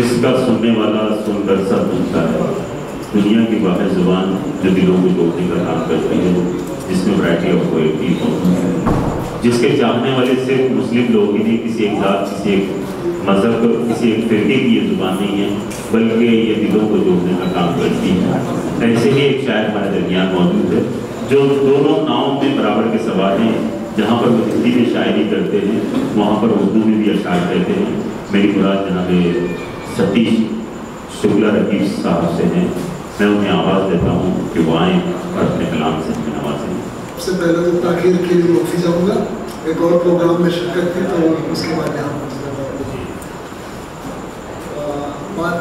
जिसका सुनने वाला, सुनकर सब सुनता है। दुनिया की वाहिद ज़ुबान जो दिलों को जोड़ने का काम करती है, जिसमें वैरायटी ऑफ़ पोएट्री है। जिसके चाहने वाले सिर्फ़ मुस्लिम लोग ही नहीं, किसी एक जात, किसी एक मज़हब किसी एक फिरके की ये ज़ुबान नहीं है, बल्कि ये दिलों को जोड़ने का काम करती है। ऐसे ही एक शायर हमारे दरमियान मौजूद है, जो दोनों नावों में बराबर के सवार हैं। जहाँ पर वो हिंदी में शायरी करते हैं, वहाँ पर उर्दू में भी अशार कहते हैं। मेरी मुराद जनाब सतीश शुक्ला रकीब साहब से हैं। मैं उन्हें आवाज़ देता हूँ कि वो आएँ और अपने कलाम से हमें नवाजें। सबसे पहले तो ताखिर के लिए मुक्ति जाऊँगा। एक और प्रोग्राम में शिरकत की तो उसके बाद यहाँ बात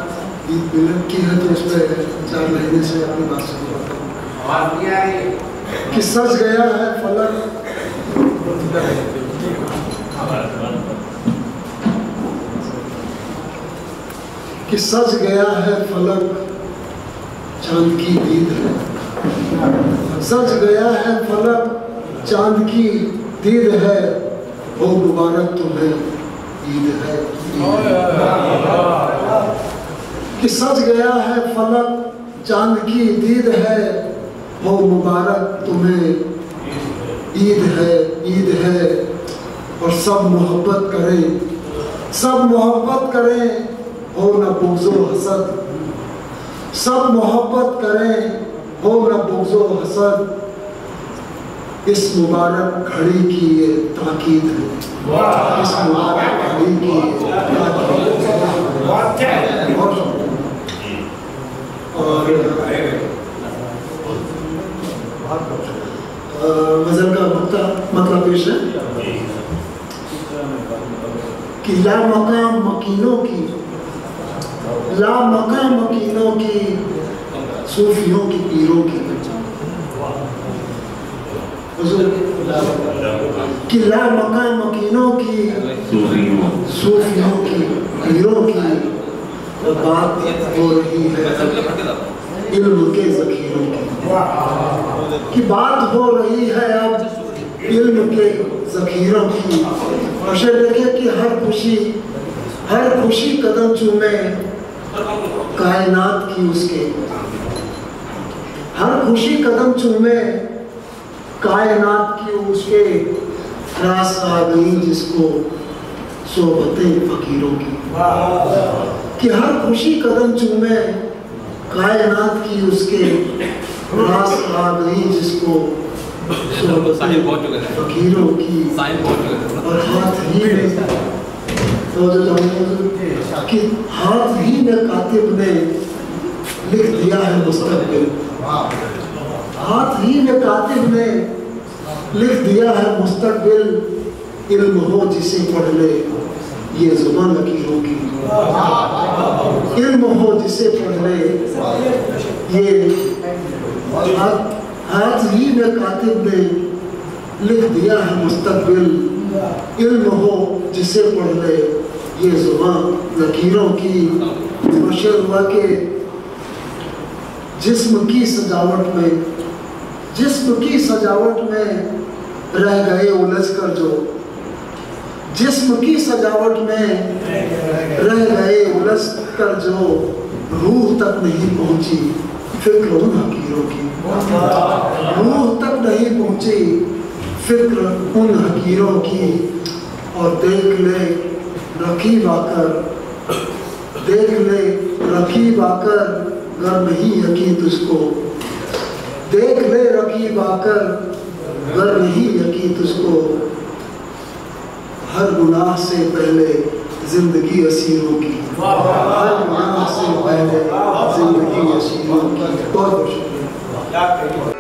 ईद मिलन की है तो उस पर चार महीने से अपनी बात सुनवाता हूँ। कि सज गया है फलक। कि सज गया है फलक, चाँद की दीद है। सज गया है फलक, चाँद की दीद है, वो मुबारक तुम्हें ईद है। कि सज गया है फलक, चाँद की दीद है, वो मुबारक तुम्हें ईद है ईद है। और सब मोहब्बत करें, सब मोहब्बत करें। बुगजो हसद सब मोहब्बत करें हो न बुगजो हसद इस मुबारक घड़ी की ये ताकीद है। इस मुबारक घड़ी की ये और गज़ल का मतलब पेश है। कि ला मकाम मकीनों की। ला मकाम मकीनों की, सूफियों की, पीरों की। कि ला मकाम मकीनों की, सूफियों की, पीरों की बात हो रही है इल्म के जखीरों की। कि बात हो रही है अब इल्म के जखीरों की। और शेर देखिए कि हर खुशी हर खुशी कदम चूमे। कायनात की उसके। हर खुशी कदम चूमे कायनात की उसके रास आ गई जिसको सोबतें फकीरों की। कि हर खुशी कदम चूमे कायनात की उसके रास आ गई जिसको। फकीरों की। और हाथ ही कि हाथ ही में कातिब ने लिख दिया है मुस्तकबिल। हाथ ही में कातिब ने लिख दिया है मुस्तकबिल इल्म हो जिसे पढ़ ले, ये ज़ुबान की इल्म हो जिसे पढ़ ले, ये हाथ ही में कातिब ने लिख दिया है मुस्तबिल इल्म हो जिसे पढ़ ले, ये ज़ुबान लकीरों की मशर हुआ के जिस्म की सजावट में, जिस्म की सजावट में रह गए उलझ कर जो। जिस्म की सजावट में रह गए उलझ कर जो रूह तक नहीं पहुँची। फ़िक्र उन हकीरों की। रूह तक नहीं पहुँची। फ़िक्र उन हकीरों की और देख ले रकीब आकर, देख ले रकीब आकर गर नहीं यकीन तुझको। देख ले रकीब आकर गर नहीं यकीन तुझको। हर गुनाह से पहले ज़िंदगी असीरों की। हर गुनाह से पहले ज़िंदगी असीरों की। बहुत बहुत शुक्रिया।